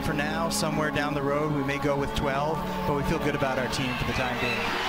for now. Somewhere down the road, we may go with 12, but we feel good about our team for the time being.